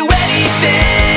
do anything.